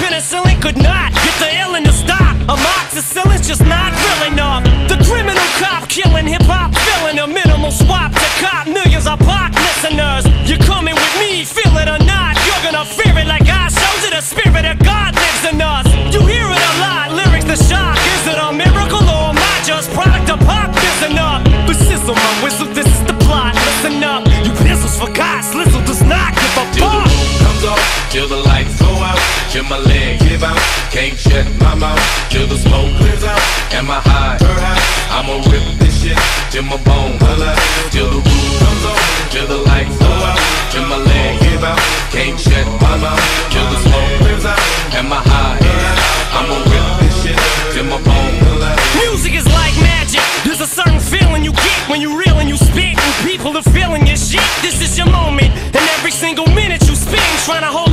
penicillin could not get the illin to stop. Amoxicillin's just not real enough. The criminal cop killing hip hop, filling a minimal swap to cop millions of pop listeners. You're coming with me, feel it or not. You're gonna fear it like I showed you. The spirit of God lives in us. You hear it a lot, lyrics the shock. Is it a miracle or am I just product of pop? Listen up, the sizzle, my whistle. This is the plot. Listen up, you pistols forgot. Slizzle does not give a fuck. till the lights till my leg give out. Can't shut my mouth, till the smoke clears out. Am I high? I'ma rip this shit till my bone holla. Till the roof comes off, till the lights go out, till my leg give out. Can't shut my mouth, till the smoke clears out. Am I high? I'ma rip this shit till my bone holla. Music is like magic. There's a certain feeling you get when you reel and you spit, and people are feeling your shit. This is your moment, and every single minute you spend trying to hold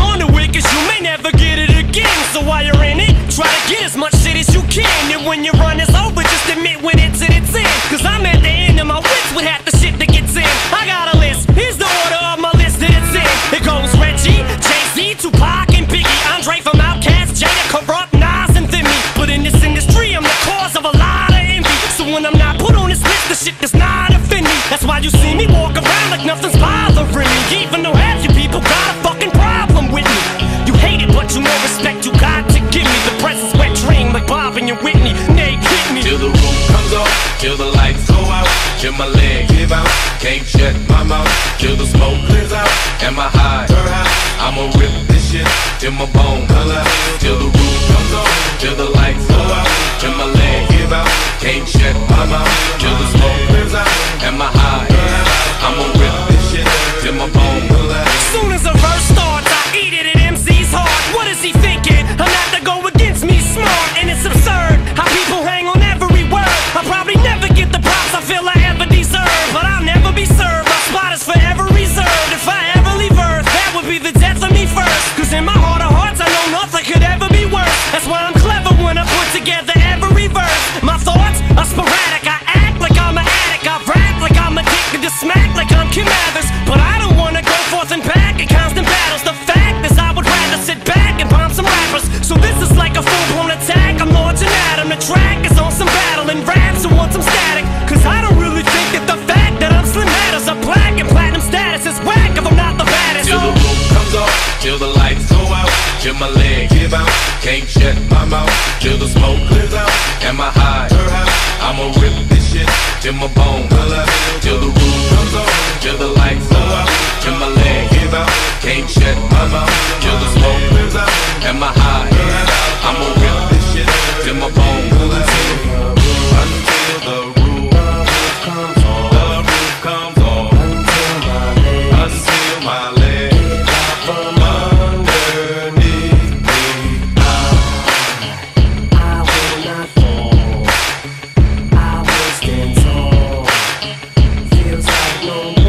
admit when it's at its end. Cause I'm at the end of my wits with half the shit that gets in. I got a list, here's the order of my list that it's in. It goes Reggie, Jay-Z, Tupac, and Biggie. Andre from Outkast, Jada, Kurupt, Nas, and Thimmy. But in this industry, I'm the cause of a lot of envy. So when I'm not put on this list, the shit does not offend me. That's why you see me walk around like nothing's bothering me. Even though half you people got a fucking problem with me. You hate it, but you know respect you got to give me. The press is wet dream like Bob and your Whitney. Till my leg give out. Can't shut my mouth, till the smoke clears out. and I My mouth, till the smoke clears out. Am I high? I'ma rip this shit till my bone. Till the roof comes off, till the lights go out, room.